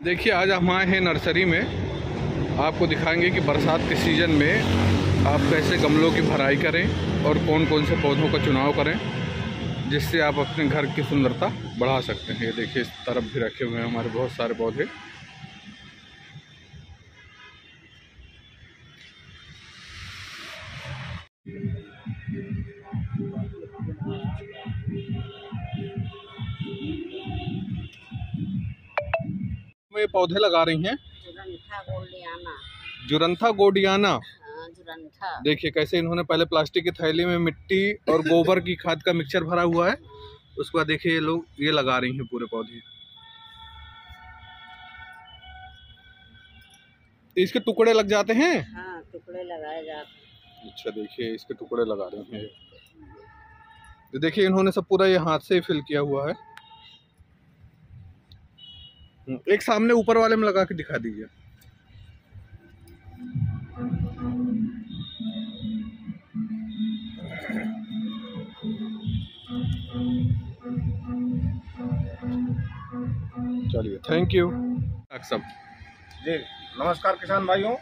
देखिए, आज हम आए हैं नर्सरी में। आपको दिखाएँगे कि बरसात के सीज़न में आप कैसे गमलों की भराई करें और कौन कौन से पौधों का चुनाव करें, जिससे आप अपने घर की सुंदरता बढ़ा सकते हैं। ये देखिए, इस तरफ़ भी रखे हुए हैं हमारे बहुत सारे पौधे। में पौधे लगा रही हैं? जुरंथा गोडियाना। हाँ, जुरंथा। देखिए कैसे इन्होंने पहले प्लास्टिक की थैली में मिट्टी और गोबर की खाद का मिक्सचर भरा हुआ है। उसके बाद देखिए ये लोग ये लगा रही हैं पूरे पौधे। इसके टुकड़े लग जाते हैं? हाँ टुकड़े लगाए जाते अच्छा देखिए इसके टुकड़े लगा रहे हैं। तो देखिए इन्होंने सब पूरा ये हाथ से ही फिल किया हुआ है। एक सामने ऊपर वाले में लगा के दिखा दीजिए। चलिए थैंक यू सब। जी नमस्कार किसान भाइयों।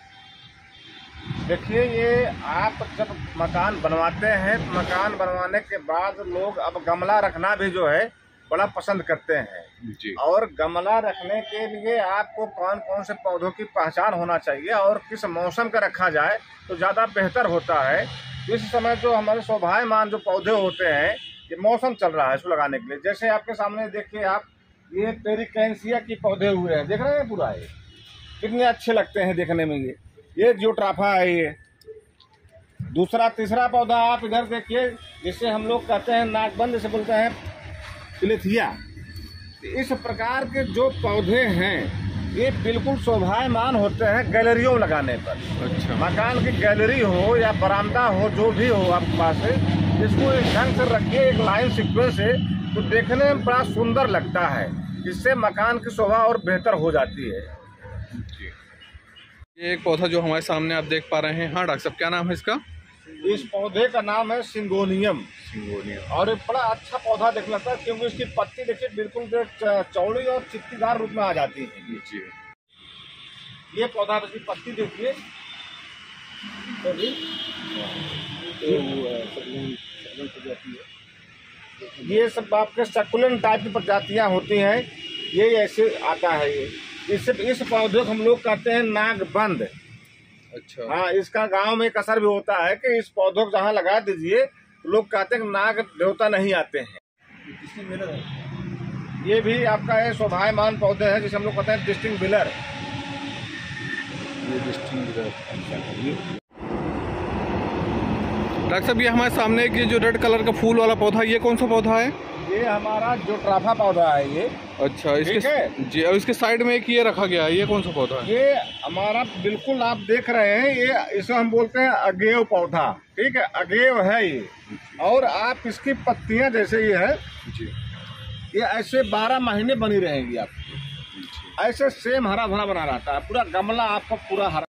देखिए ये आप जब मकान बनवाते हैं तो मकान बनवाने के बाद लोग अब गमला रखना भी जो है बड़ा पसंद करते हैं। जी। और गमला रखने के लिए आपको कौन कौन से पौधों की पहचान होना चाहिए और किस मौसम का रखा जाए तो ज़्यादा बेहतर होता है। इस समय जो हमारे शोभायमान जो पौधे होते हैं ये मौसम चल रहा है इसको लगाने के लिए। जैसे आपके सामने देखिए आप ये पेरिकेंसिया की पौधे हुए हैं। देख रहे हैं पूरा ये? कितने अच्छे लगते हैं देखने में ये। ये जियोट्राफा है ये। दूसरा तीसरा पौधा आप इधर देखिए जिसे हम लोग कहते हैं नाकबंद जैसे बोलते हैं पिलेथिया इस प्रकार के जो पौधे हैं ये बिल्कुल शोभायमान होते हैं गैलरियों लगाने पर। अच्छा। मकान की गैलरी हो या बरामदा हो जो भी हो आपके पास इसको एक ढंग से रखिए एक लाइन सीक्वेंस से तो देखने में बड़ा सुंदर लगता है। इससे मकान की शोभा और बेहतर हो जाती है। जी। ये एक पौधा जो हमारे सामने आप देख पा रहे हैं। हाँ डॉक्टर साहब क्या नाम है इसका? इस पौधे का नाम है सिंगोनियम। सिंगोनिया और ये बड़ा अच्छा पौधा देखने लगता है क्योंकि इसकी पत्ती देखिए बिल्कुल चौड़ी और चित्तीदार रूप में आ जाती है। जी। ये पौधा इसकी पत्ती देखिए। तो ये है। ये सब आपके सकुलेंट टाइप की प्रजातियाँ होती हैं। ये ऐसे आता है ये। इस इस पौधे को हम लोग कहते हैं नागबंद अच्छा। हाँ इसका गाँव में एक असर भी होता है कि इस पौधों को जहाँ लगा दीजिए लोग कहते हैं नाग देवता नहीं आते हैं। ये भी आपका ये शोभायमान पौधे है जिसे हम लोग कहते हैं डिस्टिंग बिलर डॉक्टर साहब ये हमारे सामने एक ये जो रेड कलर का फूल वाला पौधा ये कौन सा पौधा है? ये हमारा जो ट्राफा पौधा है ये। अच्छा इसके जी और इसके साइड में एक ये रखा गया है ये कौन सा पौधा है? ये हमारा बिल्कुल आप देख रहे हैं ये इसे हम बोलते हैं अगेव पौधा। ठीक है? अगेव है ये। और आप इसकी पत्तियाँ जैसे ये है जी। ये ऐसे बारह महीने बनी रहेंगी आप। ऐसे सेम हरा भरा बना रहता है पूरा गमला आपका पूरा हरा।